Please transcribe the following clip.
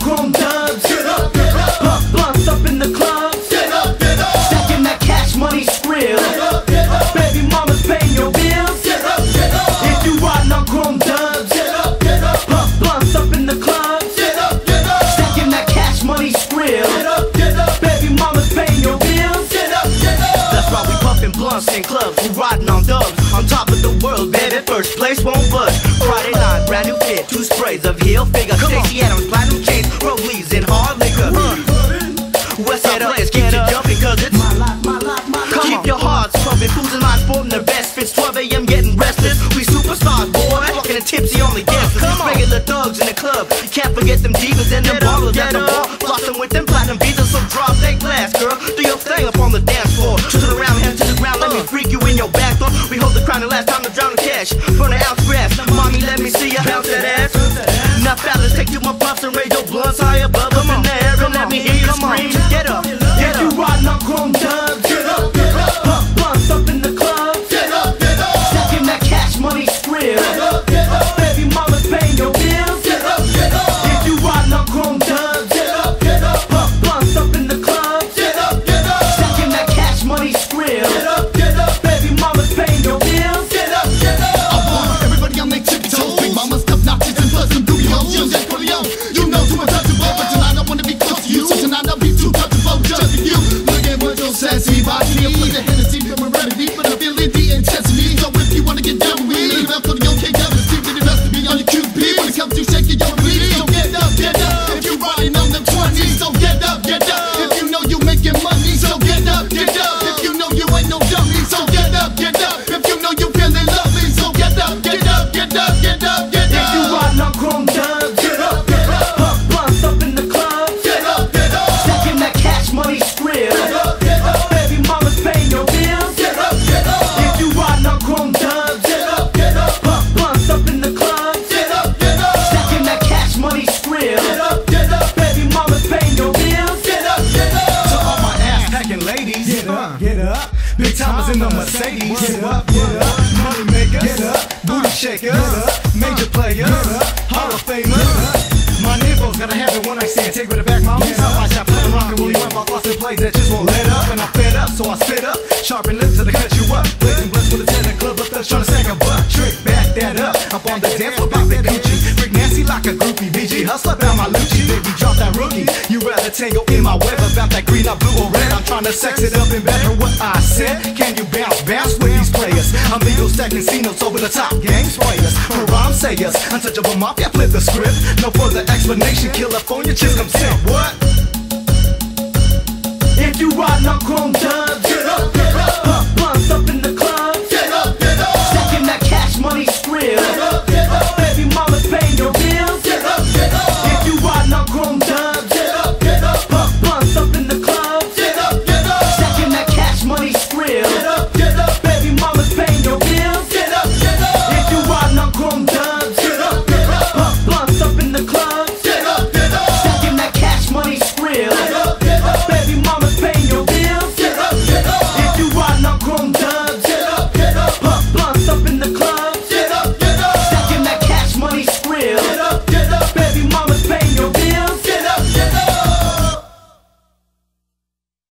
chrome dubs. Get up, get up. Pump blunts up in the club. Get up, get up. Stacking that cash money skrill. Get up, get up. Baby mama's paying your bills. Get up, get up. If you riding on chrome dubs. Get up, get up. Pump blunts up in the club. Get up, get up. Stacking that cash money skrill. Get up, get up. Baby mama's paying your bills. Get up, get up. That's why we pumping blunts in clubs, we riding on dubs. On top of the world, baby, first place won't budge. Friday night, brand new fit, two sprays of heel figure. Stacy Adams, the. Can't forget them divas and them ballers at the bar. Flossing with them platinum beaters. So drop that glass, girl. Do your thing up on the dance floor. Turn around, head to the ground. Let me freak you in your back door. We hold the crown the last time to drown the cash. Burn the ounce grass. Mommy, let me see you bounce that ass. Now, fellas, take you my puffs and raise your blunts high up. Big timers in the Mercedes, get up, get up. Money makers, get up. Booty shaker, get up. Major player, get up. Hall of famers. My neighbors gotta have it when I say it. Take with it back, my mama. Stop my shot, playing rock and really went by lost and plays that just won't let up. And I'm fed up, so I spit up. Sharpen lips to the cut you up. Blazing blessed with a ten club, but thugs trying to sack a butt. Trick, back that up. Up on the dance floor, pop that Gucci. Freak Nancy like a groupie. BG hustler, found my Lucci. Baby, drop that rookie. You rather tango in my web about that green, or blue, or red. I'm trying to sex it up and better what I said. Can you bounce, bounce with these players? I'm legal stack casinos over the top gang players. For rhyme sayers, untouchable mafia, flip the script. No further explanation, California chicks come sit. What? If you riding on chrome dubs,